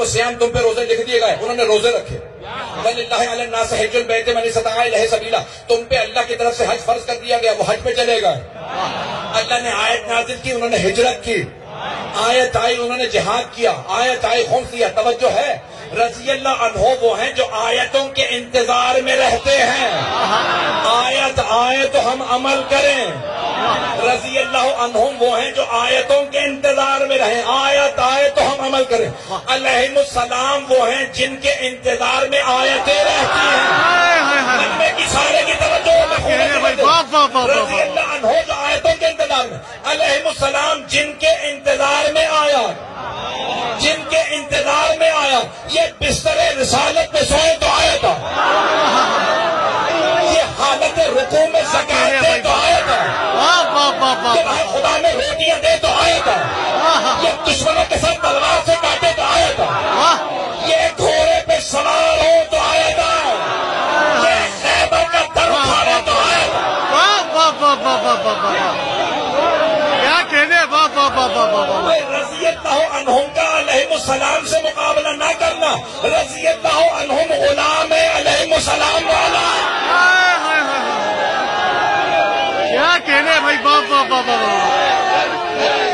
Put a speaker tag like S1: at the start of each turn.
S1: अलैकुम सियाम तुम पे रोज़े लिख दिए गए, उन्होंने रोज़े रखे। सबीला। तुम पे अल्लाह की तरफ़ से हज फ़र्ज़ कर दिया गया, वो हज पे चले गए। अल्लाह ने आयत नाजिल की, उन्होंने हिजरत की। आयत आई, उन्होंने जिहाद किया। आयत आई खून किया। तवज्जो है। रज़ी अल्लाह अनहो वो हैं जो आयतों के इंतज़ार में रहते हैं। आयत आए तो हम अमल करें। रज़ी अल्लाह अनहुम वो हैं जो आयतों के इंतज़ार में रहे। आयत आए तो अमल करें। अलैहिस्सलाम वो हैं जिनके इंतज़ार में आयतें रहती हैं। की सारे की रज़ी जो आयतों के इंतज़ार में अलैहिस्सलाम जिनके इंतज़ार में आया जिनके इंतज़ार में आया ये बिस्तर रिसालत में सोए तो आया था। ये हालत रुकू में दे तो आया था। खुदा में रोटियाँ दे तो आया था। ये दुश्मनों के
S2: क्या कहने वाह वाह वाह वाह वाह वाह
S1: रज़ी अल्लाह अनहुम से मुकाबला ना करना। रजियत अनहुम गुलाम है
S2: अलहम सलाम वाला। क्या कहने भाई? बाप वाह वाह वाह वाह।